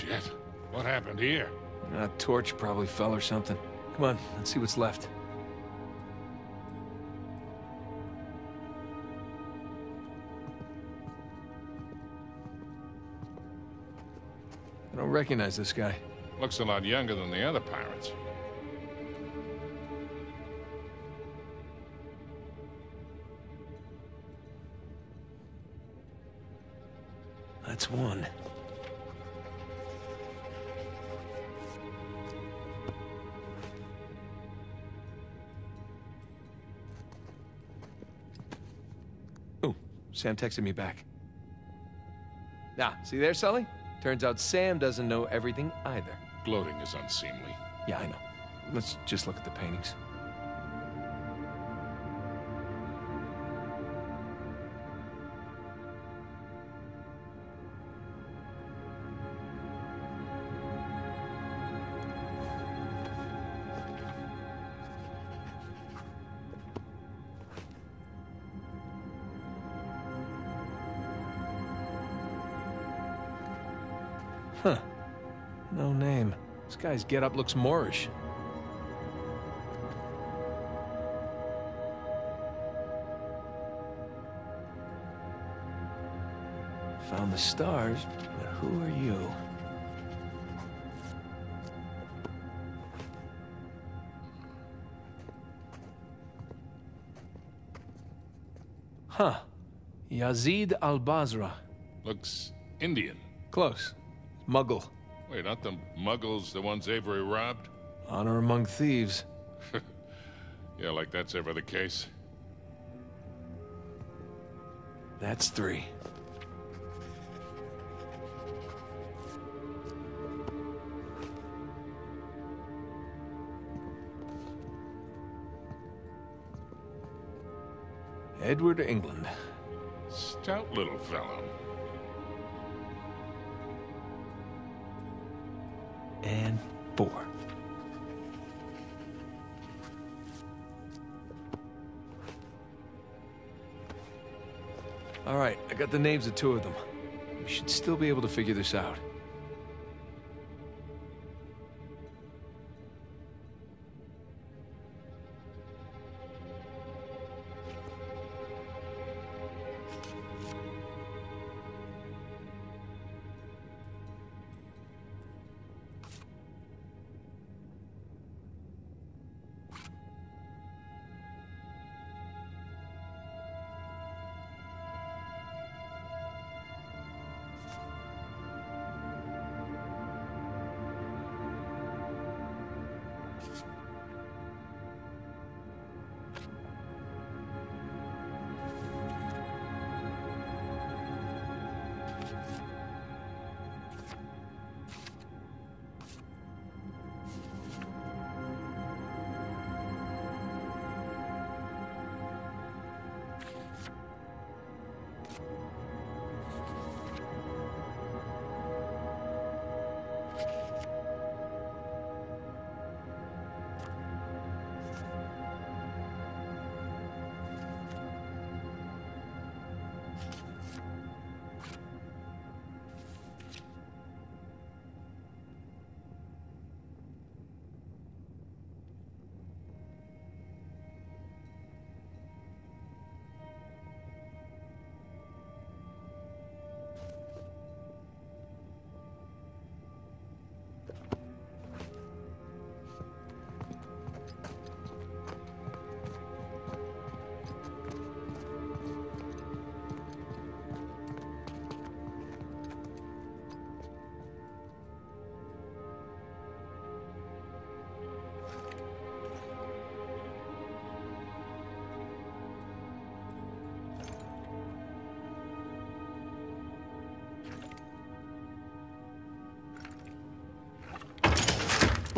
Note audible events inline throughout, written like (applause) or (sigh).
Shit. What happened here? A torch probably fell or something. Come on, let's see what's left. I don't recognize this guy. Looks a lot younger than the other pirates. Sam texted me back. Ah, see there, Sully? Turns out Sam doesn't know everything either. Gloating is unseemly. Yeah, I know. Let's just look at the paintings. Guy's getup looks Moorish. Found the stars, but who are you? Huh. Yazid al-Basra. Looks Indian. Close. Mughal. Wait, aren't the Mughals the ones Avery robbed? Honor among thieves. (laughs) Yeah, like that's ever the case. That's three. Edward England. Stout little fellow. And four. All right, I got the names of two of them. We should still be able to figure this out.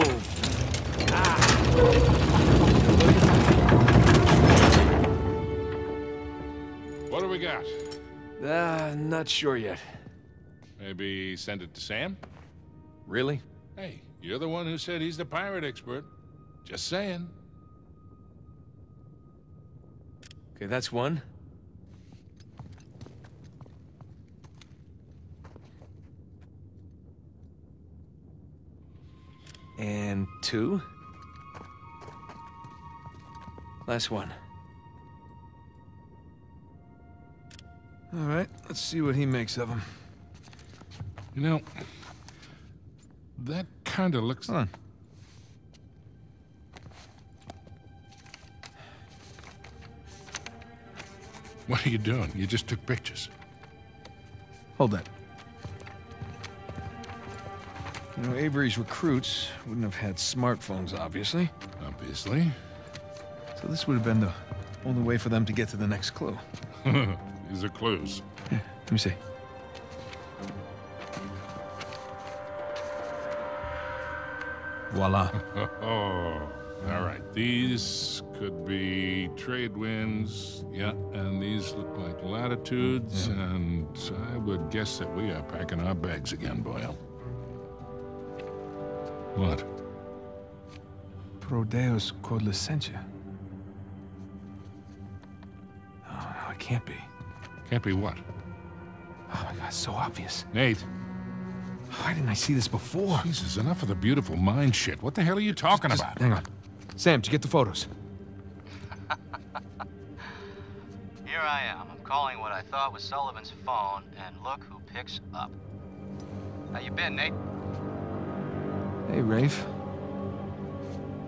Boom. What do we got? Ah, not sure yet. Maybe send it to Sam? Really? Hey, you're the one who said he's the pirate expert. Just saying. Okay, that's one. And two. Last one. All right, let's see what he makes of him. You know, that kind of looks... Hold on. What are you doing? You just took pictures. Hold that. You know, Avery's recruits wouldn't have had smartphones, obviously. Obviously. So this would have been the only way for them to get to the next clue. (laughs) These are clues. Here, let me see. Voila. (laughs) Oh, all right. These could be trade winds. Yeah, and these look like latitudes, and I would guess that we are packing our bags again, Boyle. What? Prodeus Code Licentia. Oh, no, it can't be. Can't be what? Oh my god, it's so obvious. Nate. Why didn't I see this before? Jesus, enough of the beautiful mind shit. What the hell are you talking Just about? Hang on. Sam, did you get the photos? (laughs) Here I am. I'm calling what I thought was Sullivan's phone, and look who picks up. How you been, Nate? Hey, Rafe.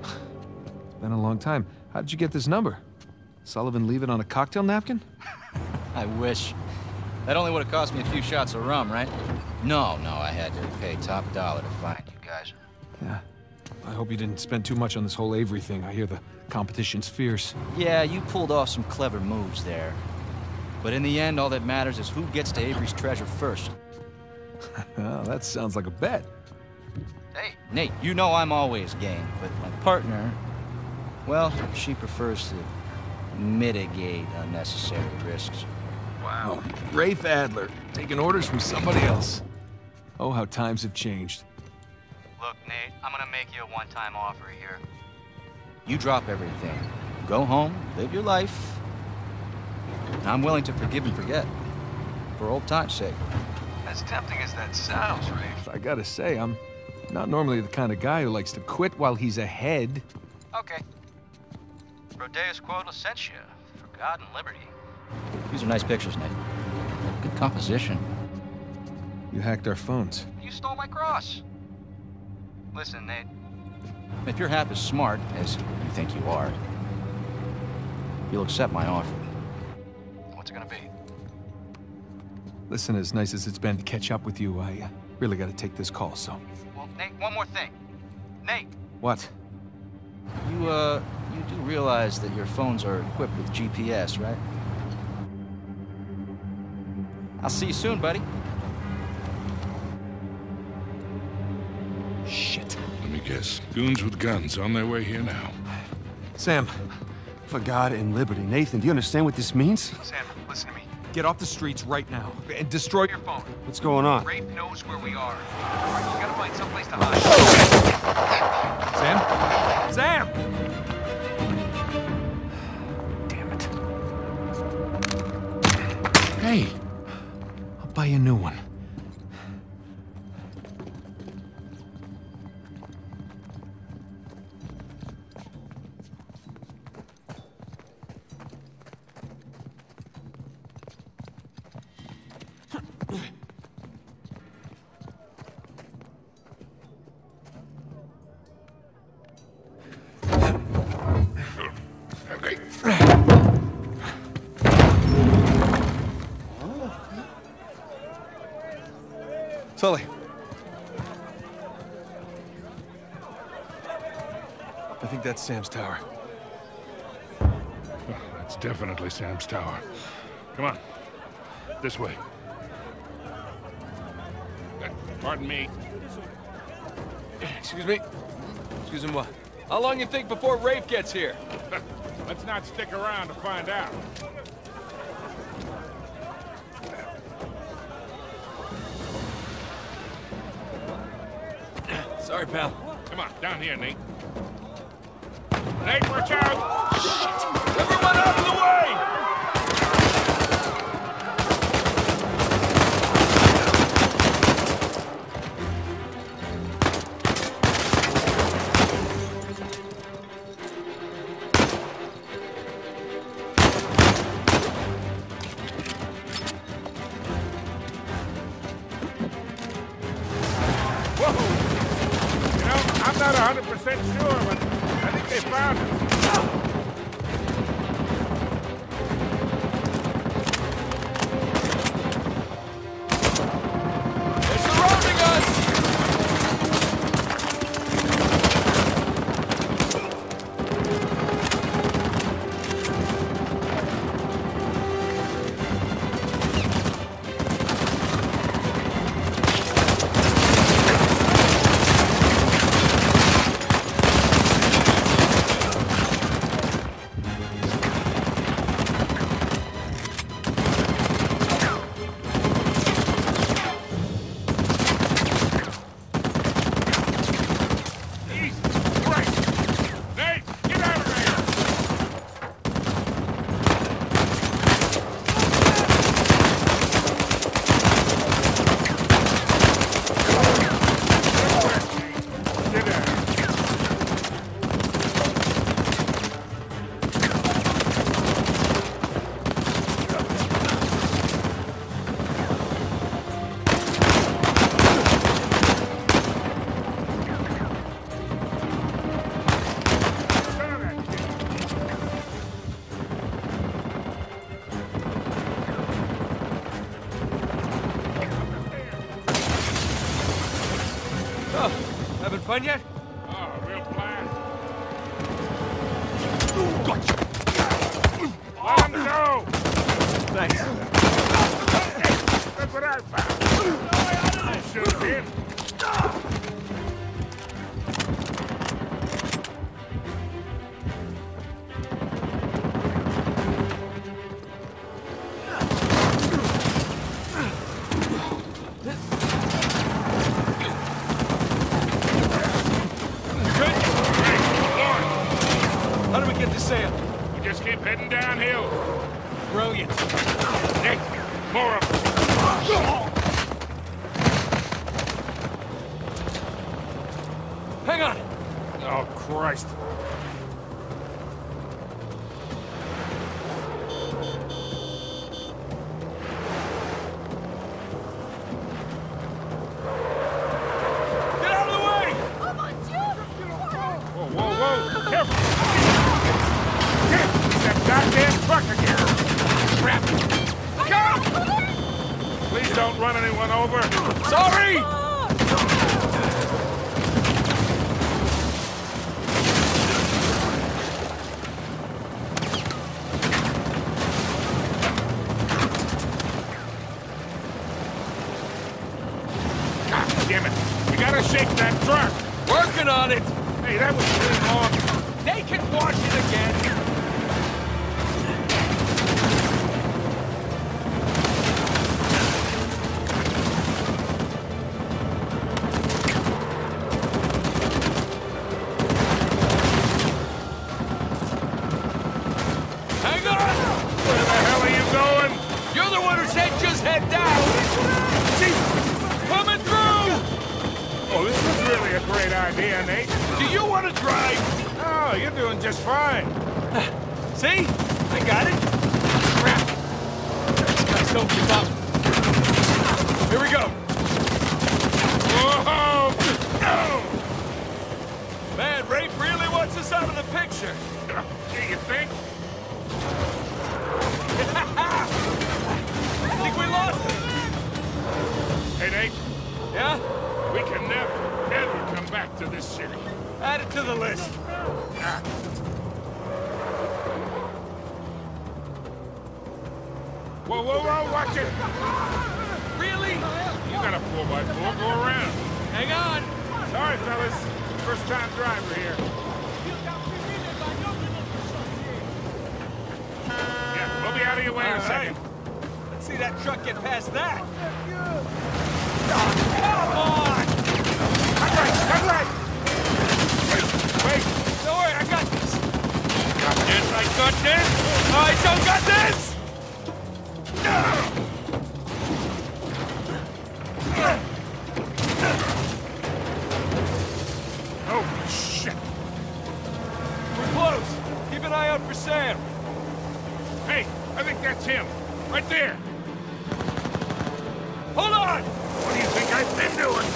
It's been a long time. How did you get this number? Sullivan leave it on a cocktail napkin? (laughs) I wish. That only would have cost me a few shots of rum, right? No, no, I had to pay top dollar to find you guys. Yeah. I hope you didn't spend too much on this whole Avery thing. I hear the competition's fierce. Yeah, you pulled off some clever moves there. But in the end, all that matters is who gets to Avery's treasure first. (laughs) Well, that sounds like a bet. Hey, Nate, you know I'm always game, but my partner, well, she prefers to mitigate unnecessary risks. Wow. Oh, Rafe Adler, taking orders from somebody else. Oh, how times have changed. Look, Nate, I'm gonna make you a one-time offer here. You drop everything. Go home, live your life. I'm willing to forgive and forget. For old time's sake. As tempting as that sounds, Rafe. I gotta say, I'm not normally the kind of guy who likes to quit while he's ahead. Okay. Pro Deus Quod Licentia, for God and liberty. These are nice pictures, Nate. Good composition. You hacked our phones. You stole my cross. Listen, Nate. If you're half as smart as you think you are, you'll accept my offer. What's it gonna be? Listen, as nice as it's been to catch up with you, I uh, really gotta take this call, so. Well, Nate, one more thing. Nate, What? you, uh, you do realize that your phones are equipped with GPS, right? I'll see you soon, buddy. Shit. Let me guess. Goons with guns on their way here now. Sam, For God and liberty. Nathan, do you understand what this means? Sam, listen to me. Get off the streets right now and destroy your phone. What's going on? Rafe knows where we are. All right, you gotta find someplace to hide. Sam? Sam! Damn it. Hey! I'll buy you a new one. Sully. I think that's Sam's tower. That's definitely Sam's tower. Come on. This way. Pardon me. Excuse me? Excuse me, what? How long you think before Rafe gets here? (laughs) Let's not stick around to find out. Pal. Come on, down here, Nate. Nate, watch out! That's what I found. I should truck again! Crap! Please don't run anyone over! Sorry! See? I got it. Crap. These guys don't give up. Here we go. Whoa! Oh! Man, Rafe really wants us out of the picture. Do you think? I (laughs) think we lost it. Hey, Nate, Yeah? we can never, ever come back to this city. Add it to the list. Whoa, whoa, whoa, watch it! Really? You got a 4x4, go around. Hang on. Sorry, fellas. First time driver here. Yeah, we'll be out of your way in a right. second. Let's see that truck get past that. Oh, come on! Cut right, cut right! Wait, Don't worry, I got this. got this, I got this! I don't got this! Oh, shit! We're close. Keep an eye out for Sam. Hey, I think that's him. Right there. Hold on! What do you think I've been doing?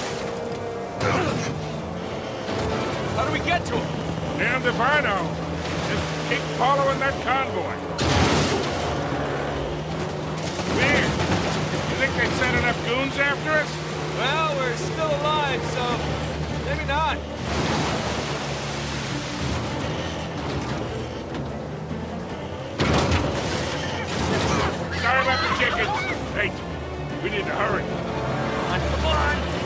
How do we get to him? Damned if I know. Just keep following that convoy. Weird. You think they sent enough goons after us? Well, we're still alive, so maybe not. Sorry about the chickens. Hey, we need to hurry. Come on! There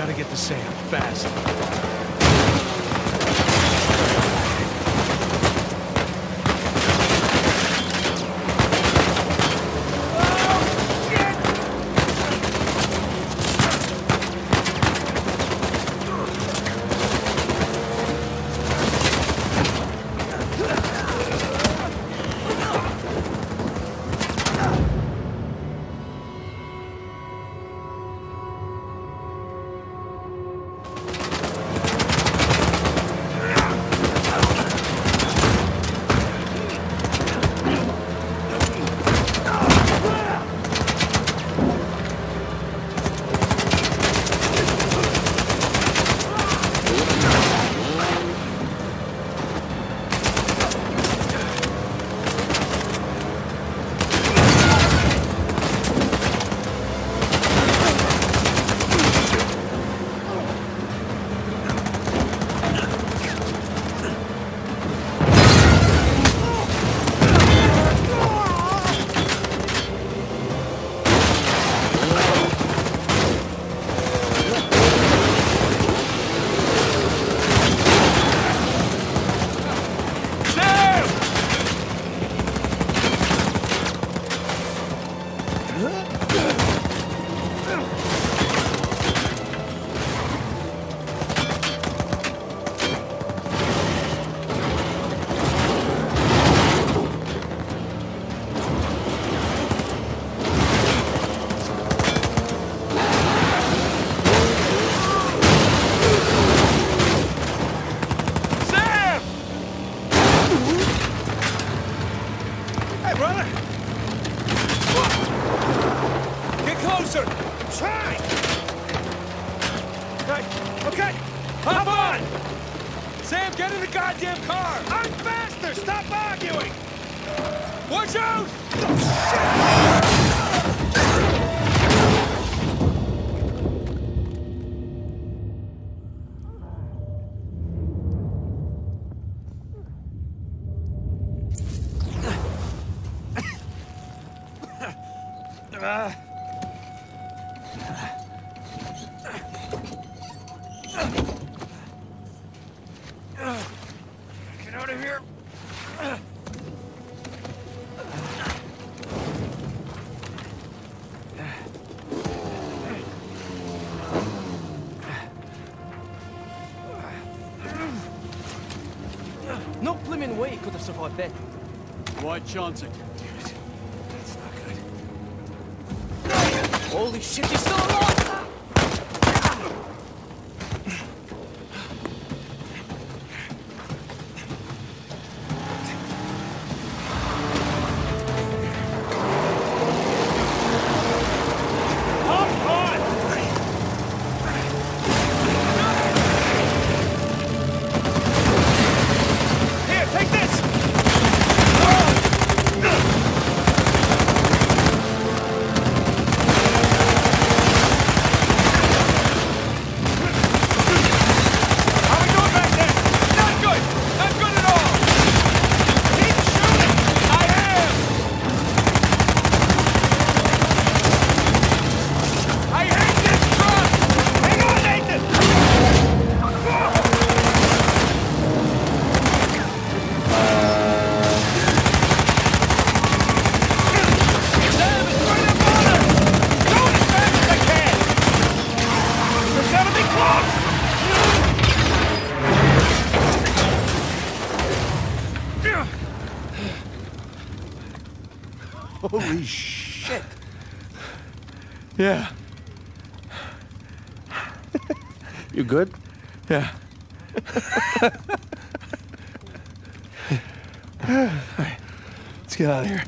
gotta get to Sam, fast. Closer! Okay, okay! Hop on! Sam, get in the goddamn car! I'm faster! Stop arguing! Watch out! Oh, get Why chance it? That's not good. Holy shit, he's still alive! Yeah, You good? yeah. (laughs) Alright, let's get out of here.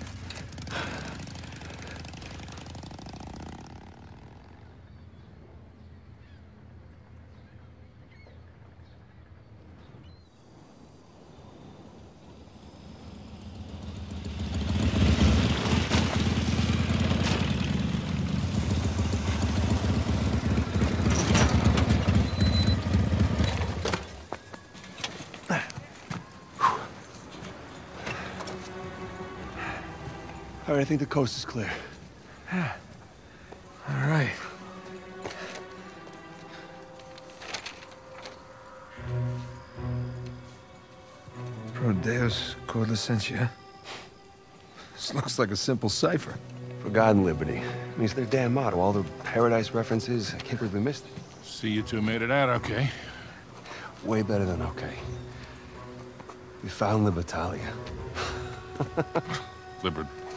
I think the coast is clear. Yeah. All right. Pro Deus Quod Licentia. This looks like a simple cipher. For God and liberty. I mean, it's their damn motto. All the paradise references. I can't believe we missed it. See you two made it out okay. Way better than okay. We found Libertalia. (laughs) Libertalia.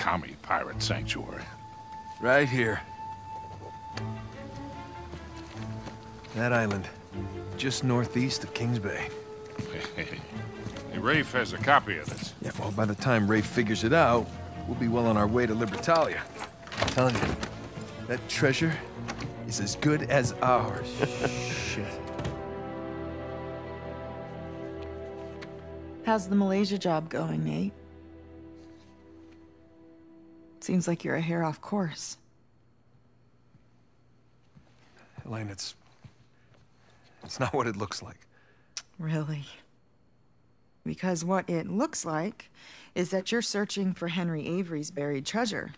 commie pirate sanctuary? Right here. That island, just northeast of Kings Bay. Hey, Rafe has a copy of this. Yeah, well, by the time Rafe figures it out, we'll be well on our way to Libertalia. I'm telling you, that treasure is as good as ours. (laughs) Shit. How's the Malaysia job going, Nate? Seems like you're a hair off course. Elena, it's... It's not what it looks like. Really? Because what it looks like is that you're searching for Henry Avery's buried treasure.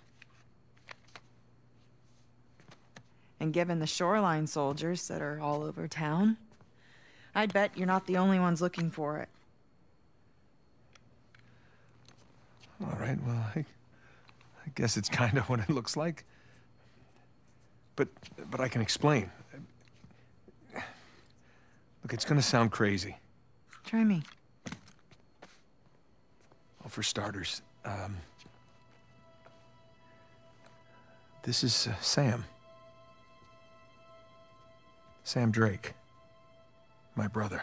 And given the shoreline soldiers that are all over town, I'd bet you're not the only ones looking for it. All right, well, I, I guess it's (laughs) kind of what it looks like. But, but I can explain. Look, it's gonna sound crazy. Try me. Well, for starters, um, this is uh, Sam. Sam Drake. My brother.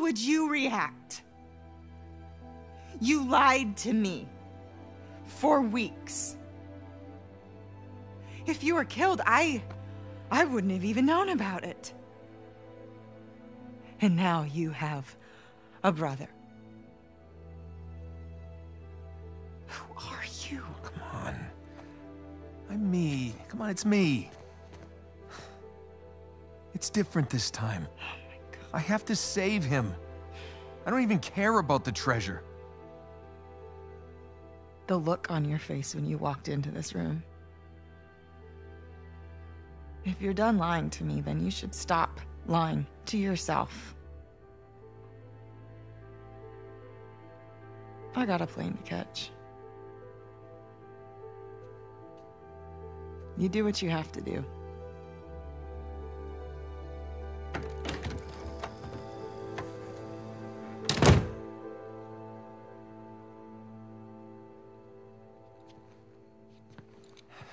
Would you react? You lied to me for weeks. If you were killed, I I wouldn't have even known about it. And now you have a brother. Who are you? Come on. I'm me. Come on, it's me. It's different this time. I have to save him. I don't even care about the treasure. The look on your face when you walked into this room. If you're done lying to me, then you should stop lying to yourself. I got a plane to catch. You do what you have to do.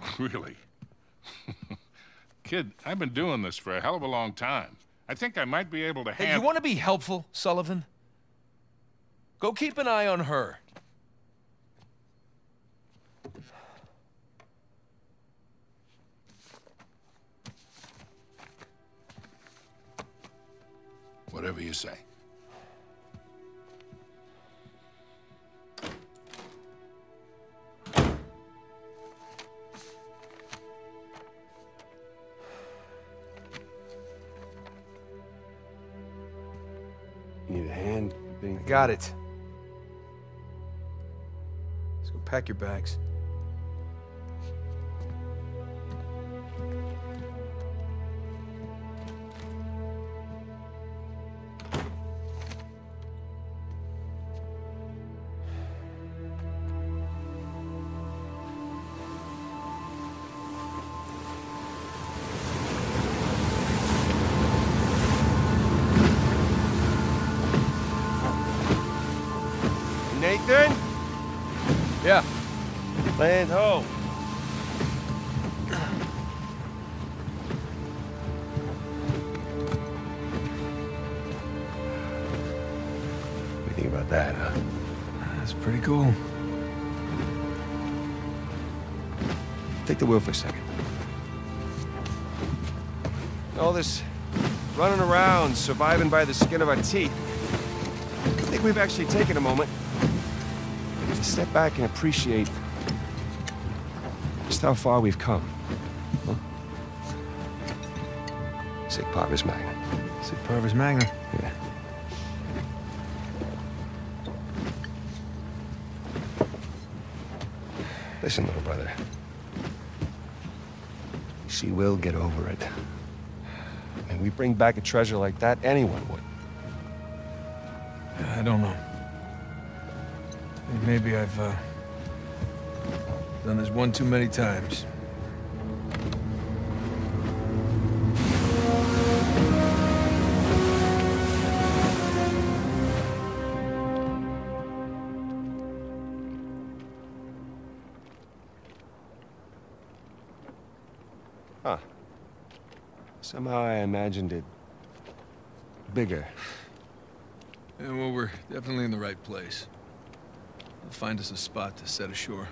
(laughs) Really? Kid, I've been doing this for a hell of a long time. I think I might be able to Hey, handle. you want to be helpful, Sullivan? Go keep an eye on her. Whatever you say. Got it. Let's go pack your bags. Nathan? Yeah. Land ho. What do you think about that, huh? That's pretty cool. Take the wheel for a second. All this running around, surviving by the skin of our teeth. I think we've actually taken a moment to step back and appreciate just how far we've come. Huh? Sic Parvis Magna. Sic Parvis Magna. Yeah. Listen, little brother. She will get over it. And we bring back a treasure like that, anyone would. I don't know. Maybe I've uh, done this one too many times. Huh. Somehow I imagined it bigger. Yeah, well, we're definitely in the right place. Find us a spot to set ashore.